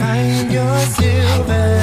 find your silver.